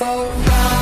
So a